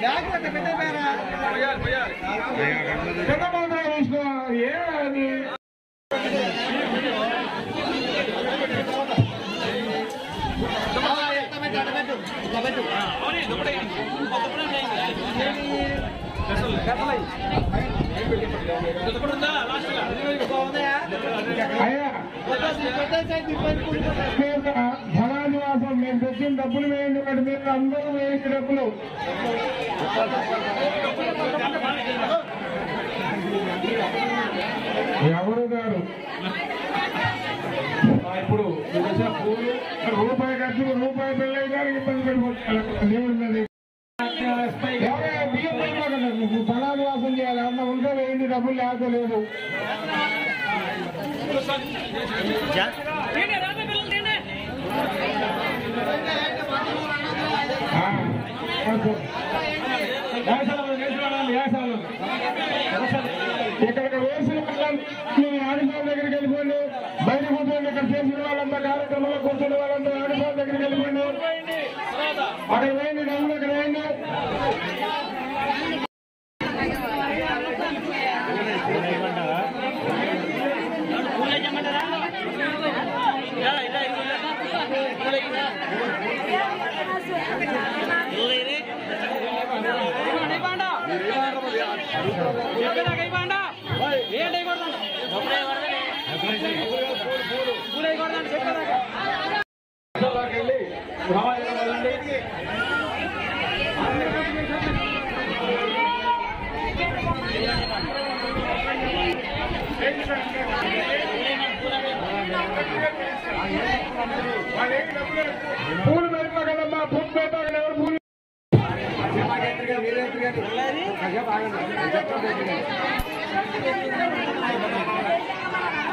జాగ్రత్త పెట్టేపారా చంద్రబాబు విష్ణు అయ్యా ధనానివాసం మేము తెచ్చిన డబ్బులు వేయండి మరి మీరు అందరూ వేయండి డబ్బులు. ఎవరు గారు? ఇప్పుడు రూపాయి ఖర్చు రూపాయి పెళ్ళి గారు ఇబ్బంది పెట్టుకుంటున్నారు దేవుడి మీద ఎవరైనా చేయాలి. అన్న ఉంటే వేయండి డబ్బులు లేకపోలేదు ఇక్కడికి వేసిన వాళ్ళని ఆడిపాల దగ్గరికి వెళ్ళిపోండి బయట కూర్చోండి ఇక్కడ చేసిన వాళ్ళంతా కార్యక్రమంలో కూర్చున్న వాళ్ళంతా ఆడిపాల దగ్గరికి వెళ్ళిపోండి అక్కడ వేయండి డబ్బులు అక్కడ వేయండి అసలుకి వెళ్ళి రామాయణం వెళ్ళండి పూలు పెట్టుకోగలమ్మా పూలు పెట్టాలి ఎవరు పూలు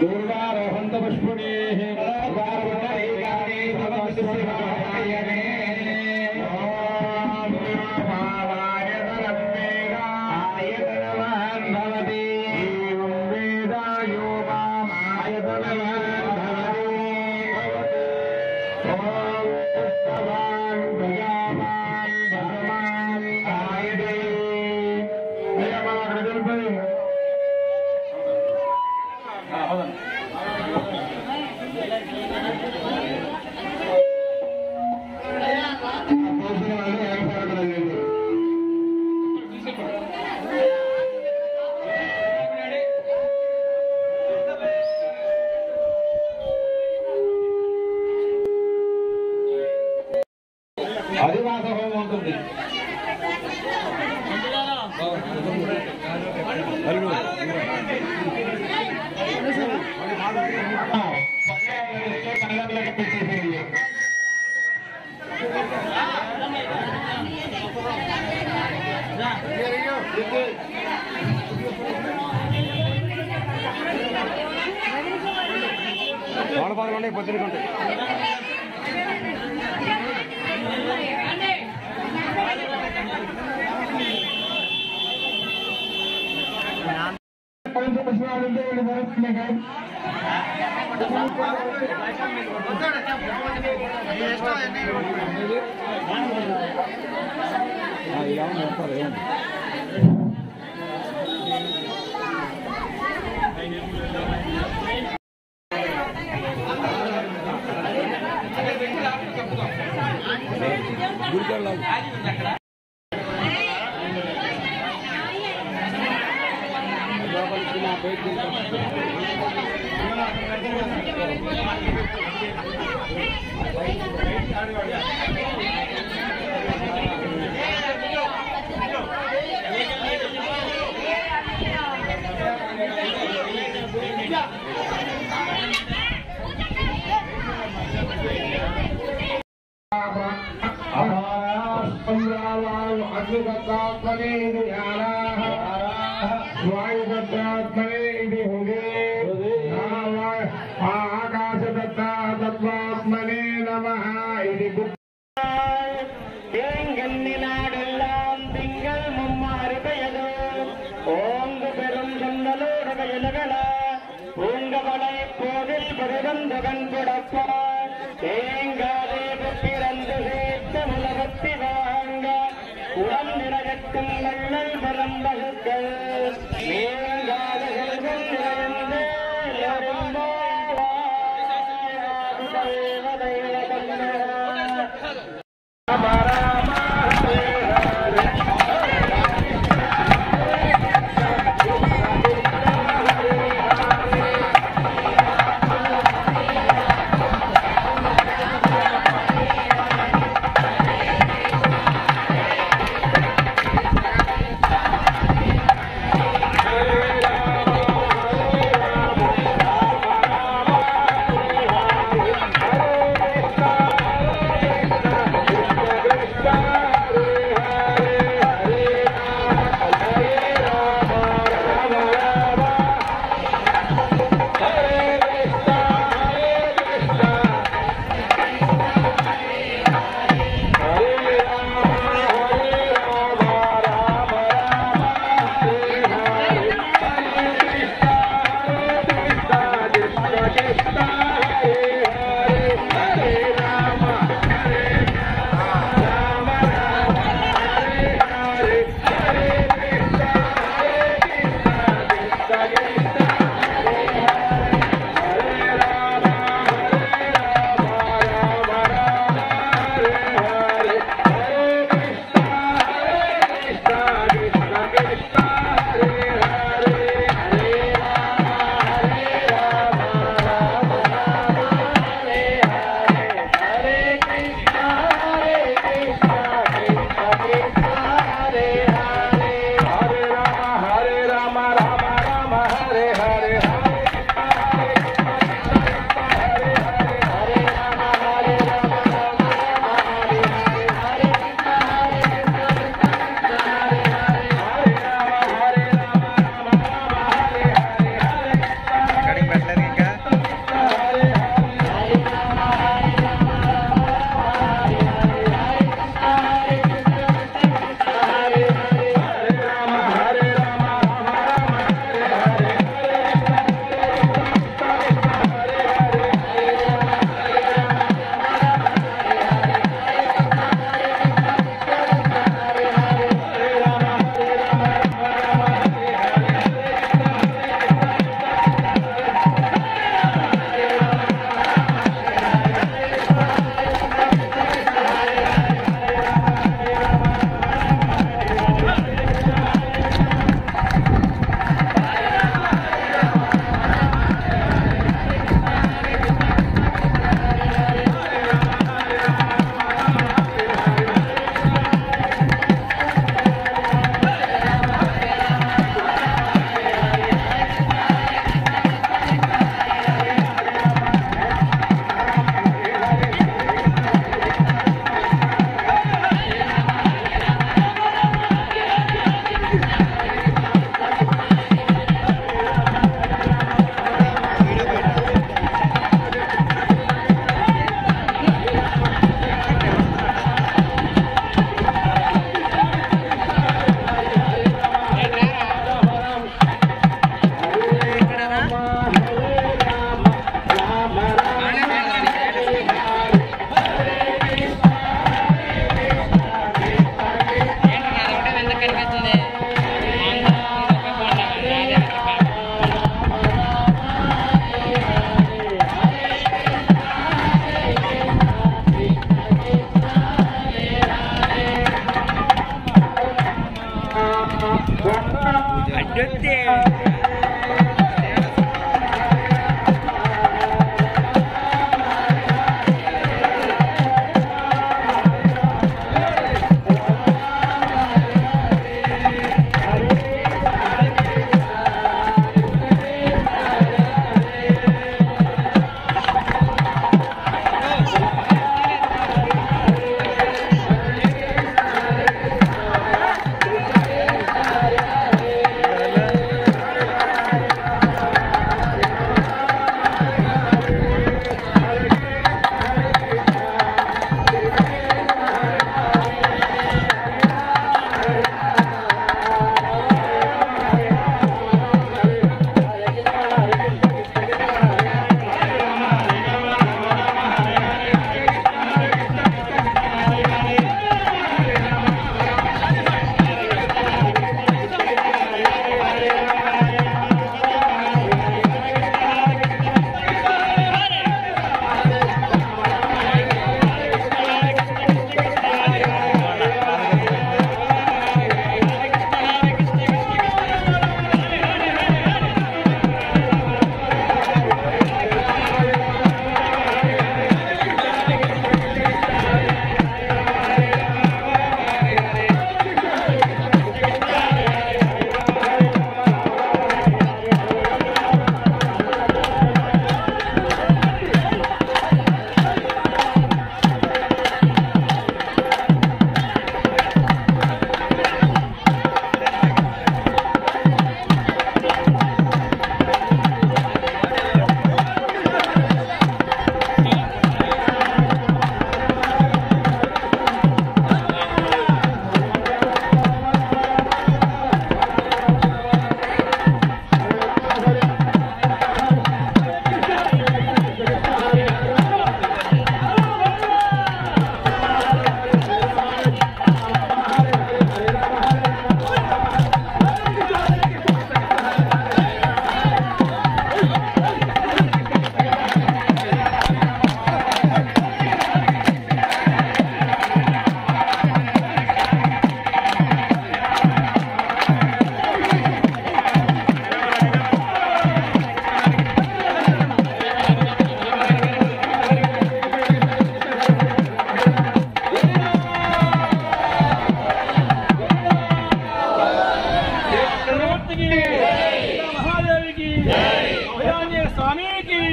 दुर्गारोहन्तपुष्पुणेः హోమం ఉంటుంది ఉన్నాయి పొద్దునకి ¿Qué es lo que se llama? Que se llama? ¿Qué es lo que se llama? ¿Qué es lo que se llama? ¿Qué es lo que se llama? ¿Qué es lo que se llama?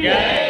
Yeah.